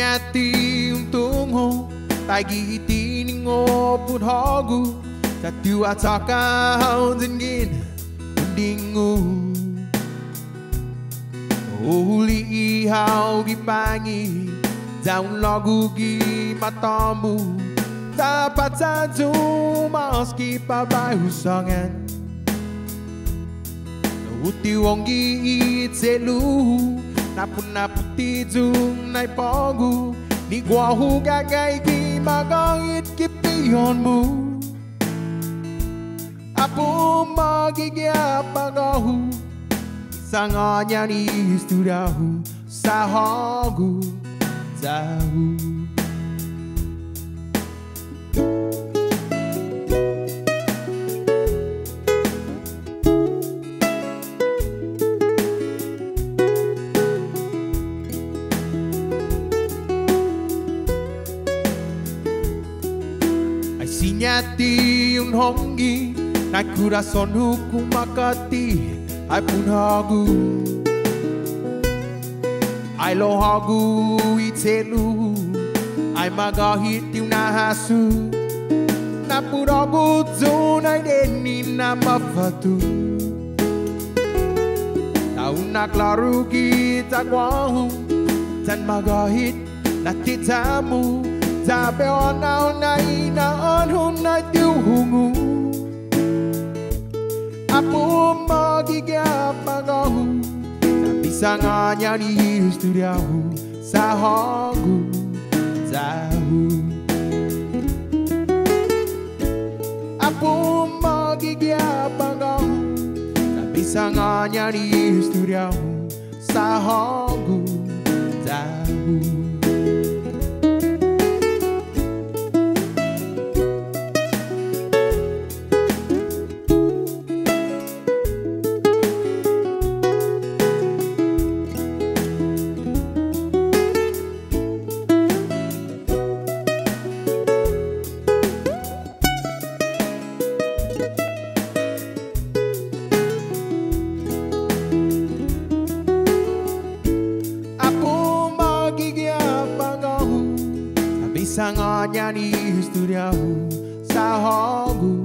nyati untungo tagi tiningo budhogu tatu ataka houndingin dingu Uli hao gi bangi down logu gi matamu dapat sa maski pabai husangan Uti wongi itzeluhu itelu Napun naputi dung nai pogu Ni gua hu gagai gi magangit ki pionmu Apo Mågi gya pagahu Sangannya ni studahu Sahagu Tahu sinyati un hongi Nai corazon huku makati Ai pun hagu. Ai lo hagu i telu Ai magahit tiu na hasu Na puragu tu nai deni na mafatu. Tau na klaru kita kwahu Tan magahit na titamu Tabe ona ona Ako tapi Napisanganya di studyahu Sahongku tahu Ako magigapagahu Napisanganya di studyahu Sahongku tahu Sangonya di studio. Sahongu